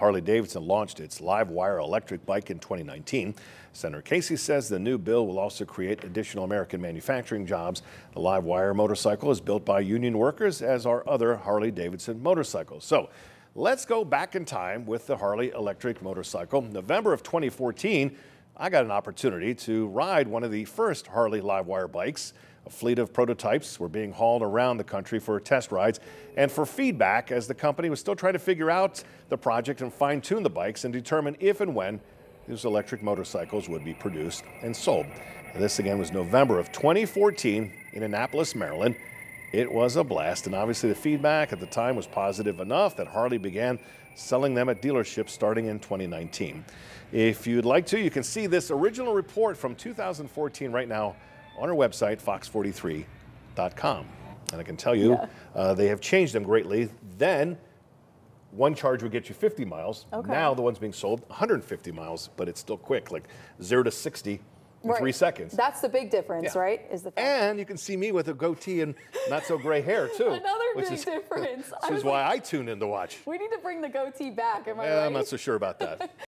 Harley Davidson launched its Livewire electric bike in 2019. Senator Casey says the new bill will also create additional American manufacturing jobs. The Livewire motorcycle is built by union workers, as are other Harley Davidson motorcycles. So let's go back in time with the Harley electric motorcycle. November of 2014, I got an opportunity to ride one of the first Harley Livewire bikes. A fleet of prototypes were being hauled around the country for test rides and for feedback as the company was still trying to figure out the project and fine tune the bikes and determine if and when these electric motorcycles would be produced and sold. This again was November of 2014 in Annapolis, Maryland. It was a blast, and obviously the feedback at the time was positive enough that Harley began selling them at dealerships starting in 2019. If you'd like to, you can see this original report from 2014 right now on our website, fox43.com. And I can tell you, yeah. uh, they have changed them greatly. Then, one charge would get you 50 miles. Okay. Now, the one's being sold 150 miles, but it's still quick, like 0 to 60 in right. three seconds. That's the big difference, yeah. right? Is the fact. and you can see me with a goatee and not so gray hair too. Another big is, difference. This is why I tune in to watch. We need to bring the goatee back. Am I yeah, right? I'm not so sure about that.